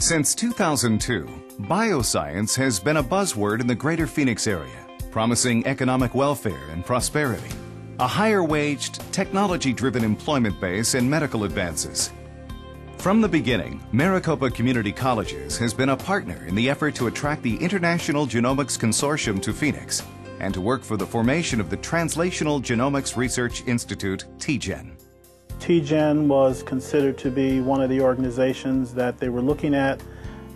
Since 2002, bioscience has been a buzzword in the greater Phoenix area, promising economic welfare and prosperity, a higher waged, technology driven employment base, and medical advances. From the beginning, Maricopa Community Colleges has been a partner in the effort to attract the International Genomics Consortium to Phoenix and to work for the formation of the Translational Genomics Research Institute, TGen. TGen was considered to be one of the organizations that they were looking at,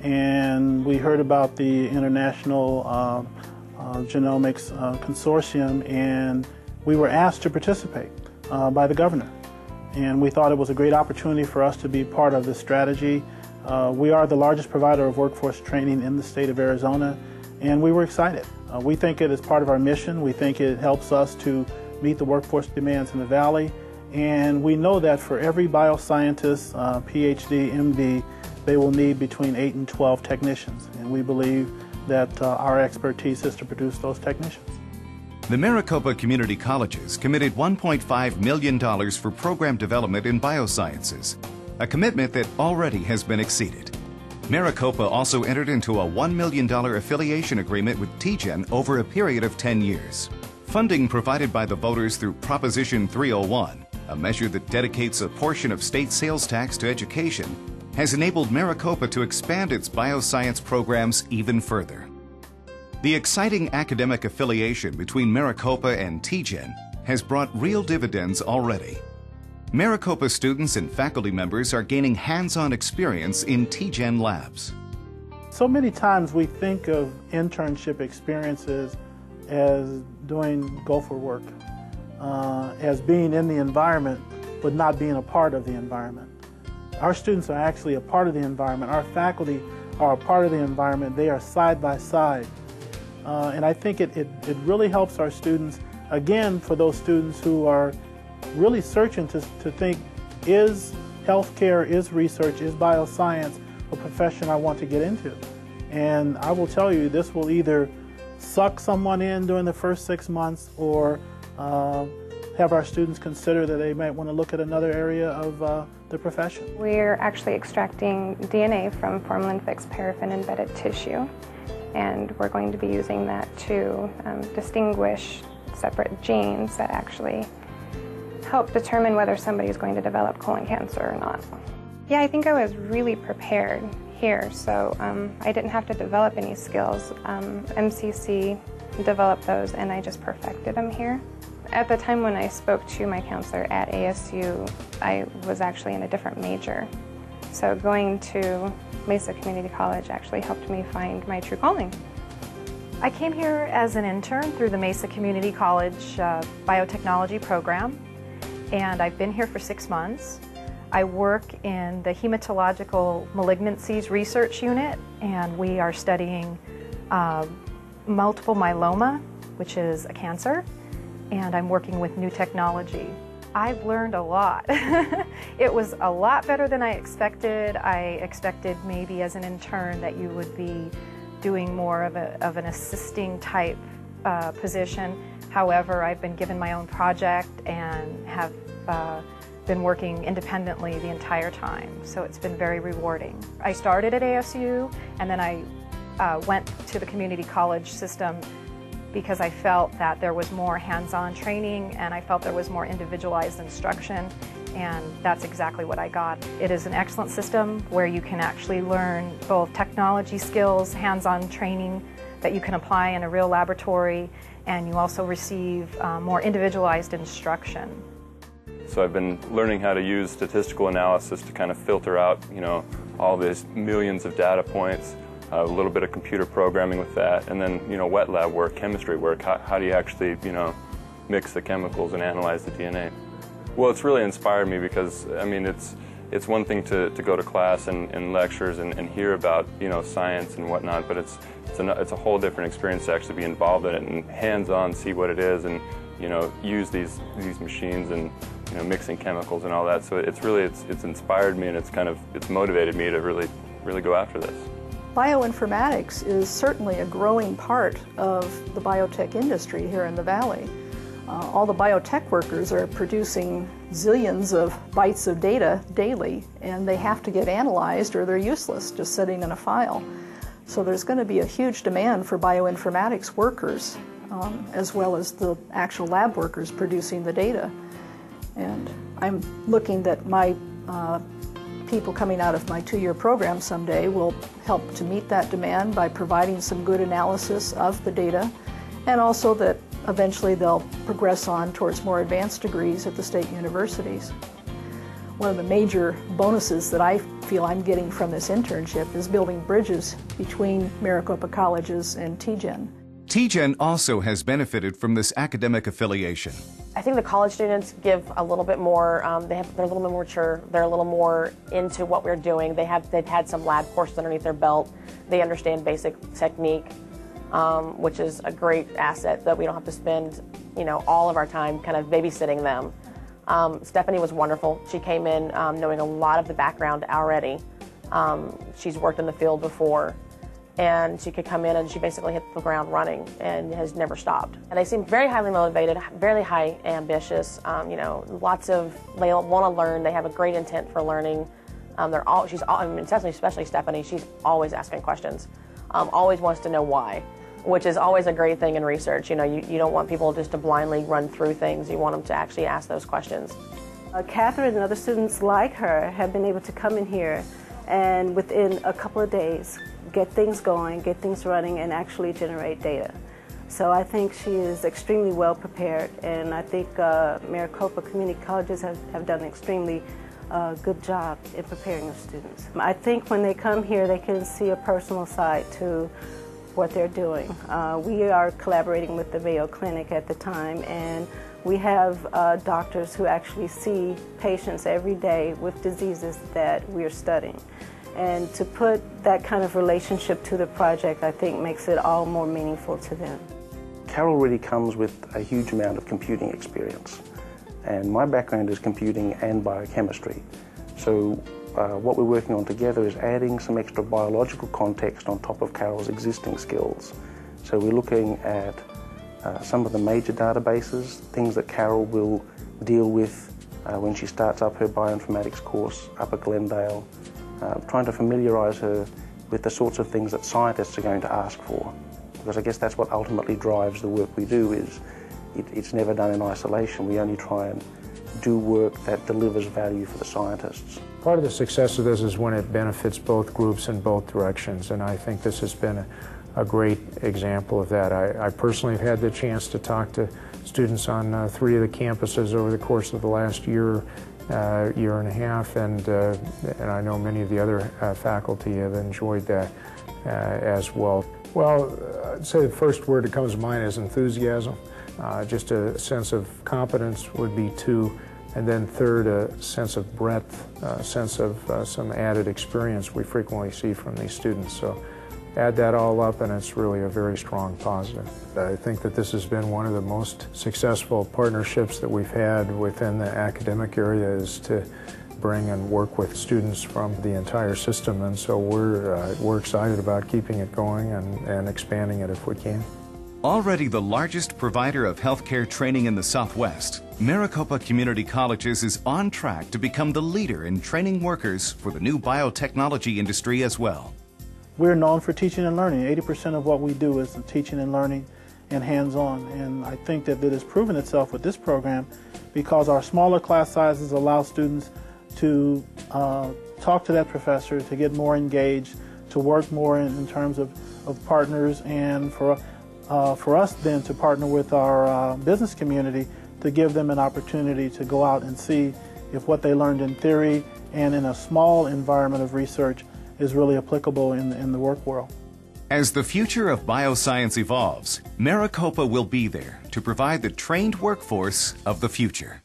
and we heard about the International uh, uh, Genomics uh, Consortium, and we were asked to participate uh, by the governor. And we thought it was a great opportunity for us to be part of this strategy. Uh, we are the largest provider of workforce training in the state of Arizona, and we were excited. Uh, we think it is part of our mission. We think it helps us to meet the workforce demands in the Valley. And we know that for every bioscientist, uh, PhD, MD, they will need between 8 and 12 technicians. And we believe that uh, our expertise is to produce those technicians. The Maricopa Community Colleges committed $1.5 million for program development in biosciences, a commitment that already has been exceeded. Maricopa also entered into a $1 million affiliation agreement with TGen over a period of 10 years. Funding provided by the voters through Proposition 301, a measure that dedicates a portion of state sales tax to education, has enabled Maricopa to expand its bioscience programs even further. The exciting academic affiliation between Maricopa and TGen has brought real dividends already. Maricopa students and faculty members are gaining hands-on experience in TGen labs. So many times we think of internship experiences as doing gopher work, uh, as being in the environment but not being a part of the environment. Our students are actually a part of the environment. Our faculty are a part of the environment. They are side by side. Uh, and I think it, it, it really helps our students, again, for those students who are really searching to, to think, is healthcare, is research, is bioscience a profession I want to get into? And I will tell you, this will either suck someone in during the first six months or uh, have our students consider that they might want to look at another area of uh, the profession. We're actually extracting DNA from formalin-fixed paraffin-embedded tissue, and we're going to be using that to um, distinguish separate genes that actually help determine whether somebody is going to develop colon cancer or not. Yeah, I think I was really prepared here, so um, I didn't have to develop any skills. Um, MCC developed those and I just perfected them here. At the time when I spoke to my counselor at ASU, I was actually in a different major. So going to Mesa Community College actually helped me find my true calling. I came here as an intern through the Mesa Community College uh, biotechnology program and I've been here for six months. I work in the hematological malignancies research unit, and we are studying uh, multiple myeloma, which is a cancer, and I'm working with new technology. I've learned a lot. it was a lot better than I expected. I expected maybe as an intern that you would be doing more of, a, of an assisting type uh, position. However, I've been given my own project and have uh, been working independently the entire time, so it's been very rewarding. I started at ASU and then I uh, went to the community college system because I felt that there was more hands-on training and I felt there was more individualized instruction and that's exactly what I got. It is an excellent system where you can actually learn both technology skills, hands-on training that you can apply in a real laboratory and you also receive uh, more individualized instruction. So I've been learning how to use statistical analysis to kind of filter out, you know, all these millions of data points, a little bit of computer programming with that, and then, you know, wet lab work, chemistry work. How, how do you actually, you know, mix the chemicals and analyze the DNA? Well, it's really inspired me because, I mean, it's, it's one thing to, to go to class and, and lectures and, and hear about, you know, science and whatnot, but it's, it's, a, it's a whole different experience to actually be involved in it and hands-on see what it is and, you know, use these, these machines and, you know, mixing chemicals and all that. So it's really, it's, it's inspired me and it's kind of, it's motivated me to really, really go after this. Bioinformatics is certainly a growing part of the biotech industry here in the Valley. Uh, all the biotech workers are producing zillions of bytes of data daily, and they have to get analyzed or they're useless just sitting in a file. So there's going to be a huge demand for bioinformatics workers, um, as well as the actual lab workers producing the data. And I'm looking that my uh, people coming out of my two-year program someday will help to meet that demand by providing some good analysis of the data, and also that eventually they'll progress on towards more advanced degrees at the state universities. One of the major bonuses that I feel I'm getting from this internship is building bridges between Maricopa colleges and TGen. TGen also has benefited from this academic affiliation. I think the college students give a little bit more. Um, they have they're a little bit more mature. They're a little more into what we're doing. They have they've had some lab courses underneath their belt. They understand basic technique, um, which is a great asset that we don't have to spend you know all of our time kind of babysitting them. Um, Stephanie was wonderful. She came in um, knowing a lot of the background already. Um, she's worked in the field before and she could come in and she basically hit the ground running and has never stopped. And they seem very highly motivated, very high ambitious. Um, you know, lots of they want to learn. They have a great intent for learning. Um, they're all she's all, I mean, especially Stephanie. She's always asking questions. Um, always wants to know why, which is always a great thing in research. You know, you, you don't want people just to blindly run through things. You want them to actually ask those questions. Uh, Catherine and other students like her have been able to come in here and within a couple of days get things going, get things running, and actually generate data. So I think she is extremely well prepared, and I think uh, Maricopa Community Colleges have, have done an extremely uh, good job in preparing the students. I think when they come here, they can see a personal side to what they're doing. Uh, we are collaborating with the Mayo Clinic at the time, and we have uh, doctors who actually see patients every day with diseases that we're studying. And to put that kind of relationship to the project, I think makes it all more meaningful to them. Carol really comes with a huge amount of computing experience. And my background is computing and biochemistry. So uh, what we're working on together is adding some extra biological context on top of Carol's existing skills. So we're looking at uh, some of the major databases, things that Carol will deal with uh, when she starts up her bioinformatics course up at Glendale, uh, trying to familiarise her with the sorts of things that scientists are going to ask for. Because I guess that's what ultimately drives the work we do is it, it's never done in isolation. We only try and do work that delivers value for the scientists. Part of the success of this is when it benefits both groups in both directions, and I think this has been a, a great example of that. I, I, personally have had the chance to talk to students on uh, three of the campuses over the course of the last year uh, year and a half, and, uh, and I know many of the other uh, faculty have enjoyed that uh, as well. Well, I'd say the first word that comes to mind is enthusiasm. Uh, just a sense of competence would be two, and then third, a sense of breadth, a sense of uh, some added experience we frequently see from these students. So add that all up and it's really a very strong positive. I think that this has been one of the most successful partnerships that we've had within the academic area is to bring and work with students from the entire system and so we're, uh, we're excited about keeping it going and, and expanding it if we can. Already the largest provider of healthcare training in the Southwest, Maricopa Community Colleges is on track to become the leader in training workers for the new biotechnology industry as well. We're known for teaching and learning. 80% of what we do is teaching and learning and hands-on. And I think that it has proven itself with this program because our smaller class sizes allow students to uh, talk to that professor, to get more engaged, to work more in, in terms of, of partners, and for, uh, for us then to partner with our uh, business community to give them an opportunity to go out and see if what they learned in theory and in a small environment of research is really applicable in, in the work world. As the future of bioscience evolves, Maricopa will be there to provide the trained workforce of the future.